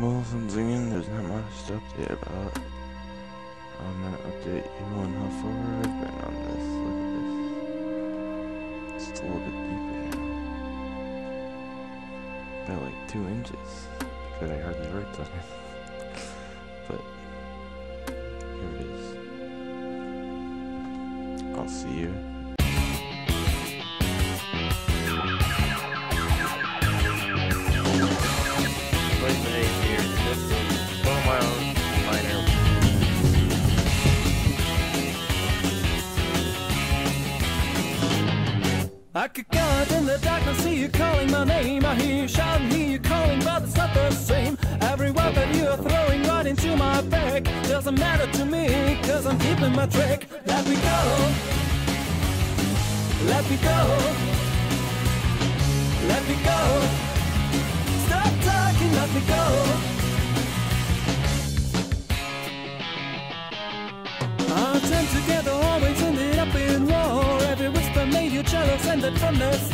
Well, since again, there's not much to update about. I'm gonna update you on how far I've been on this. Look at this. It's just a little bit deeper now. About like two inches. Because I hardly worked on it. but here it is. I'll see you. I could go in the darkness, see you calling my name. I hear you shouting, hear you calling, but it's not the same. Every weapon you are throwing right into my back doesn't matter to me, cause I'm keeping my track. Let me go. Let me go. Let me go. Stop talking, let me go. Our time together always out the